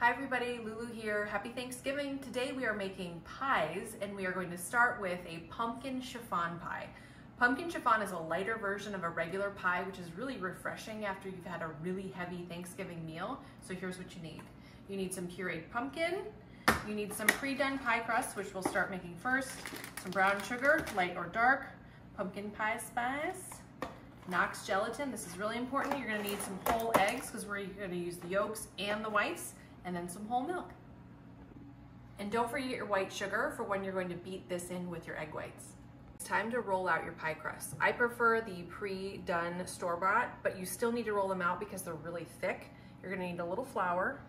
Hi everybody, Lulu here. Happy Thanksgiving. Today we are making pies and we are going to start with a pumpkin chiffon pie. Pumpkin chiffon is a lighter version of a regular pie which is really refreshing after you've had a really heavy Thanksgiving meal. So here's what you need. You need some pureed pumpkin, you need some pre-done pie crust which we'll start making first, some brown sugar, light or dark, pumpkin pie spice, Knox gelatin, this is really important. You're gonna need some whole eggs because we're gonna use the yolks and the whites and then some whole milk. And don't forget your white sugar for when you're going to beat this in with your egg whites. It's time to roll out your pie crust. I prefer the pre-done store-bought, but you still need to roll them out because they're really thick. You're gonna need a little flour.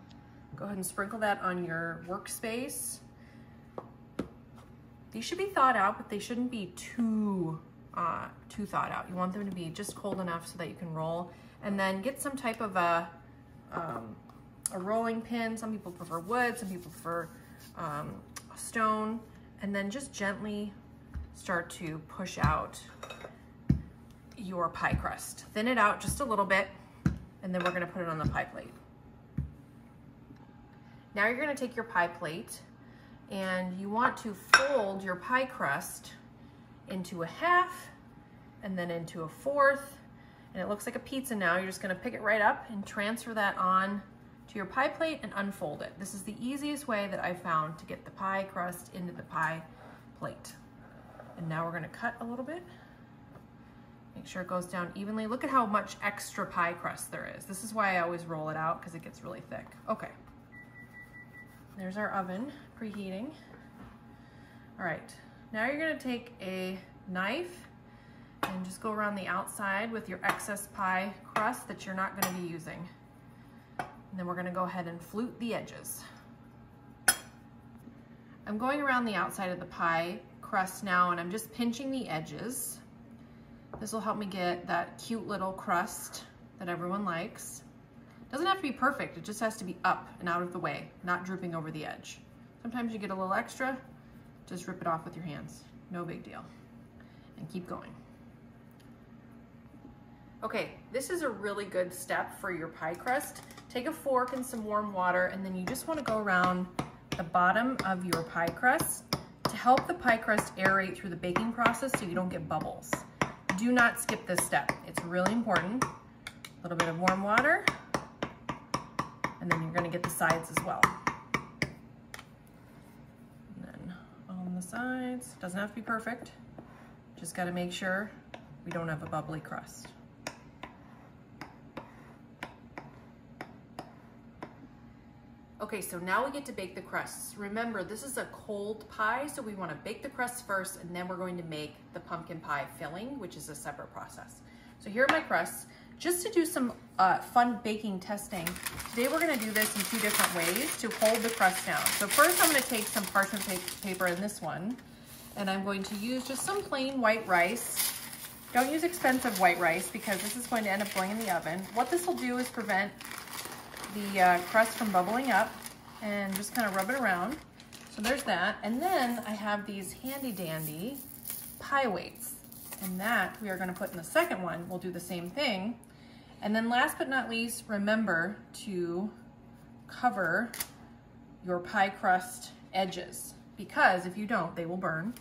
Go ahead and sprinkle that on your workspace. These should be thawed out, but they shouldn't be too, uh, too thawed out. You want them to be just cold enough so that you can roll. And then get some type of a, um, a rolling pin. Some people prefer wood, some people prefer um, stone. And then just gently start to push out your pie crust. Thin it out just a little bit, and then we're gonna put it on the pie plate. Now you're gonna take your pie plate and you want to fold your pie crust into a half and then into a fourth. And it looks like a pizza now. You're just gonna pick it right up and transfer that on to your pie plate and unfold it. This is the easiest way that I found to get the pie crust into the pie plate. And now we're gonna cut a little bit. Make sure it goes down evenly. Look at how much extra pie crust there is. This is why I always roll it out because it gets really thick. Okay. There's our oven preheating. All right, now you're gonna take a knife and just go around the outside with your excess pie crust that you're not gonna be using. And then we're gonna go ahead and flute the edges. I'm going around the outside of the pie crust now and I'm just pinching the edges. This will help me get that cute little crust that everyone likes. Doesn't have to be perfect, it just has to be up and out of the way, not drooping over the edge. Sometimes you get a little extra, just rip it off with your hands. No big deal. And keep going. Okay, this is a really good step for your pie crust. Take a fork and some warm water and then you just wanna go around the bottom of your pie crust to help the pie crust aerate through the baking process so you don't get bubbles. Do not skip this step. It's really important. A little bit of warm water and then you're gonna get the sides as well. And then on the sides, doesn't have to be perfect. Just gotta make sure we don't have a bubbly crust. Okay, so now we get to bake the crusts. Remember, this is a cold pie, so we wanna bake the crust first, and then we're going to make the pumpkin pie filling, which is a separate process. So here are my crusts. Just to do some uh, fun baking testing, today we're gonna do this in two different ways to hold the crust down. So first I'm gonna take some parchment paper in this one, and I'm going to use just some plain white rice. Don't use expensive white rice because this is going to end up going in the oven. What this will do is prevent the uh, crust from bubbling up and just kind of rub it around. So there's that. And then I have these handy dandy pie weights. And that we are gonna put in the second one. We'll do the same thing. And then last but not least, remember to cover your pie crust edges because if you don't, they will burn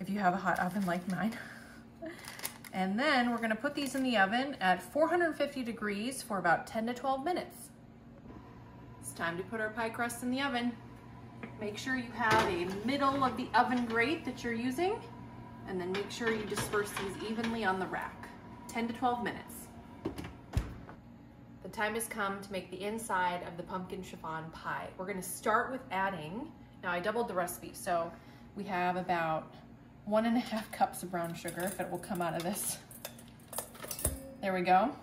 if you have a hot oven like mine. and then we're gonna put these in the oven at 450 degrees for about 10 to 12 minutes. It's time to put our pie crust in the oven. Make sure you have a middle of the oven grate that you're using and then make sure you disperse these evenly on the rack. 10 to 12 minutes. The time has come to make the inside of the pumpkin chiffon pie. We're gonna start with adding, now I doubled the recipe, so we have about one and a half cups of brown sugar, if it will come out of this. There we go.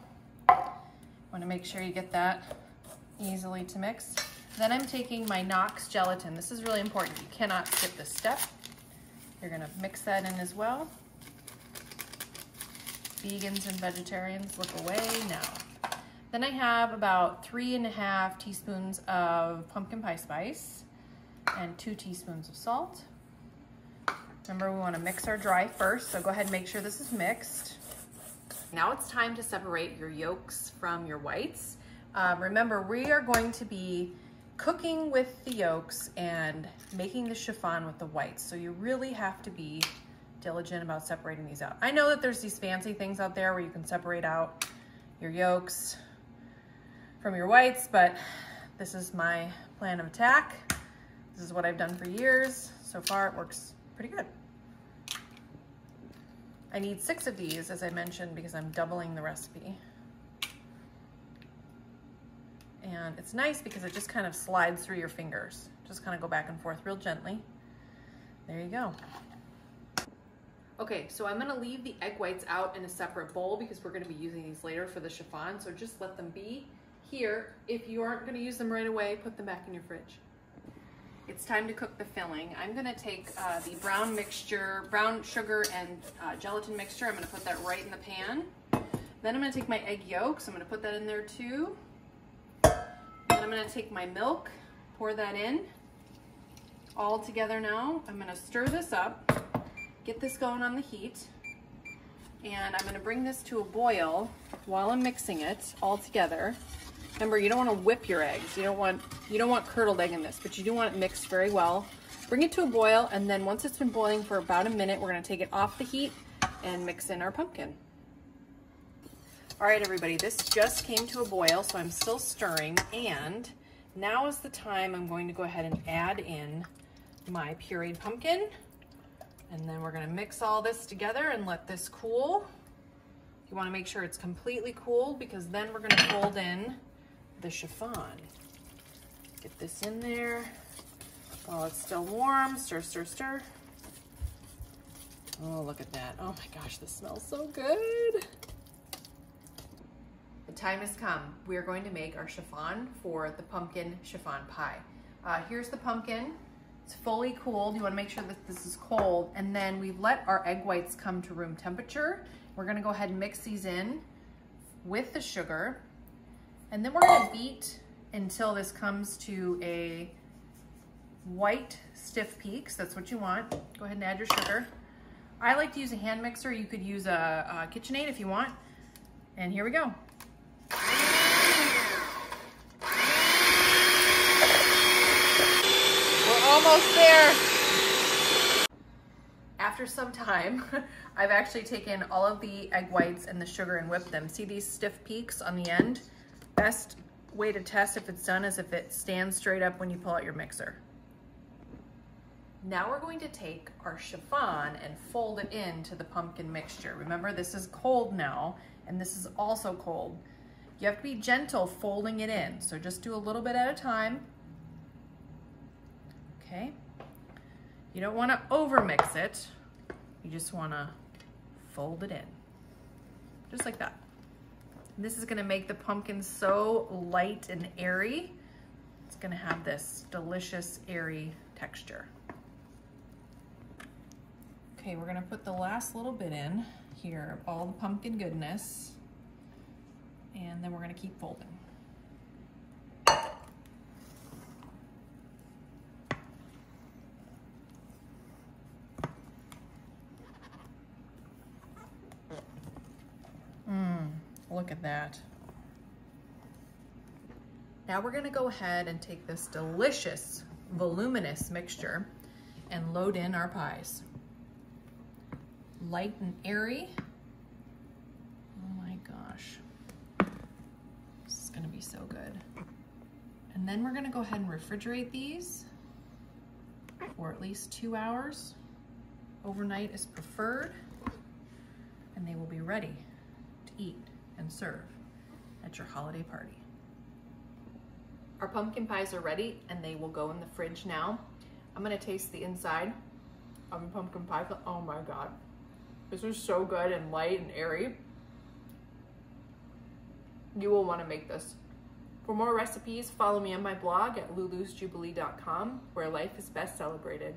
Wanna make sure you get that easily to mix. Then I'm taking my Knox gelatin. This is really important. You cannot skip this step. You're gonna mix that in as well. Vegans and vegetarians, look away now. Then I have about three and a half teaspoons of pumpkin pie spice and two teaspoons of salt. Remember, we wanna mix our dry first, so go ahead and make sure this is mixed. Now it's time to separate your yolks from your whites. Um, remember, we are going to be cooking with the yolks and making the chiffon with the whites. So you really have to be diligent about separating these out. I know that there's these fancy things out there where you can separate out your yolks from your whites, but this is my plan of attack. This is what I've done for years. So far it works pretty good. I need six of these, as I mentioned, because I'm doubling the recipe. And it's nice because it just kind of slides through your fingers. Just kind of go back and forth real gently. There you go. Okay, so I'm gonna leave the egg whites out in a separate bowl because we're gonna be using these later for the chiffon, so just let them be here. If you aren't gonna use them right away, put them back in your fridge. It's time to cook the filling. I'm gonna take uh, the brown mixture, brown sugar and uh, gelatin mixture. I'm gonna put that right in the pan. Then I'm gonna take my egg yolks. I'm gonna put that in there too. Then I'm gonna take my milk, pour that in all together now. I'm gonna stir this up, get this going on the heat, and I'm gonna bring this to a boil while I'm mixing it all together. Remember, you don't wanna whip your eggs. You don't want, you don't want curdled egg in this, but you do want it mixed very well. Bring it to a boil, and then once it's been boiling for about a minute, we're gonna take it off the heat and mix in our pumpkin. All right, everybody, this just came to a boil, so I'm still stirring, and now is the time I'm going to go ahead and add in my pureed pumpkin, and then we're gonna mix all this together and let this cool. You wanna make sure it's completely cool because then we're gonna fold in the chiffon. Get this in there while it's still warm, stir, stir, stir. Oh, look at that. Oh my gosh, this smells so good. The time has come. We are going to make our chiffon for the pumpkin chiffon pie. Uh, here's the pumpkin. It's fully cooled. You want to make sure that this is cold. And then we let our egg whites come to room temperature. We're going to go ahead and mix these in with the sugar. And then we're to beat until this comes to a white stiff peaks. That's what you want. Go ahead and add your sugar. I like to use a hand mixer. You could use a, a KitchenAid if you want. And here we go. We're almost there. After some time, I've actually taken all of the egg whites and the sugar and whipped them. See these stiff peaks on the end? Best way to test if it's done is if it stands straight up when you pull out your mixer. Now we're going to take our chiffon and fold it into the pumpkin mixture. Remember, this is cold now, and this is also cold. You have to be gentle folding it in, so just do a little bit at a time okay? You don't wanna overmix it. You just wanna fold it in, just like that. This is gonna make the pumpkin so light and airy. It's gonna have this delicious, airy texture. Okay, we're gonna put the last little bit in here, all the pumpkin goodness, and then we're gonna keep folding. Look at that. Now we're gonna go ahead and take this delicious, voluminous mixture and load in our pies. Light and airy. Oh my gosh. This is gonna be so good. And then we're gonna go ahead and refrigerate these for at least two hours. Overnight is preferred and they will be ready to eat and serve at your holiday party. Our pumpkin pies are ready and they will go in the fridge now. I'm gonna taste the inside of a pumpkin pie. Oh my God. This is so good and light and airy. You will wanna make this. For more recipes, follow me on my blog at lulusjubilee.com where life is best celebrated.